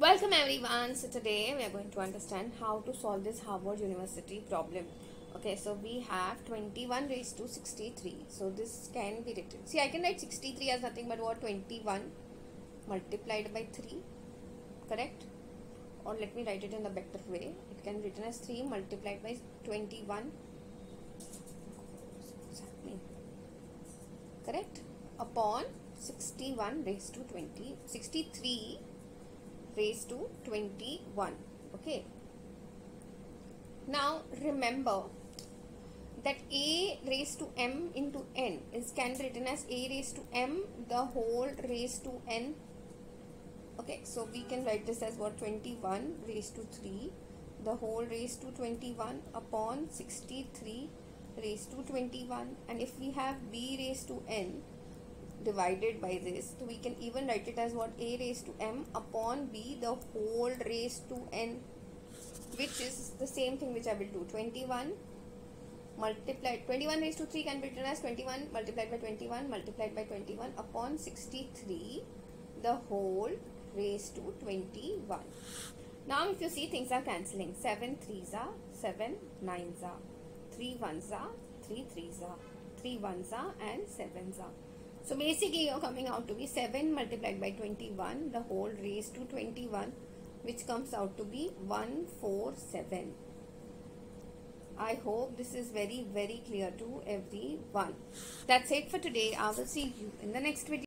Welcome everyone. So today we are going to understand how to solve this Harvard University problem. Okay, so we have 21 raised to 63. So this can be written. See, I can write 63 as nothing but what 21 multiplied by 3. Correct? Or let me write it in the better way. It can be written as 3 multiplied by 21. Correct? Upon 61 raised to 20. 63 raised to 21 okay? Now remember that a raised to m into n is can be written as a raised to m the whole raised to n okay? So we can write this as what? 21 raised to 3 the whole raised to 21 upon 63 raised to 21 and if we have b raised to n divided by this so we can even write it as what? A raised to m upon b the whole raised to n which is the same thing which I will do. 21 multiplied 21 raised to 3 can be written as 21 multiplied by 21 multiplied by 21 upon 63 the whole raised to 21 now if you see things are cancelling. 7 3s are 7 9s are 3 1s are 3 3s are 3 1s are and 7s are so basically you're coming out to be 7 multiplied by 21 the whole raised to 21 which comes out to be 147. I hope this is very very clear to everyone. That's it for today. I will see you in the next video.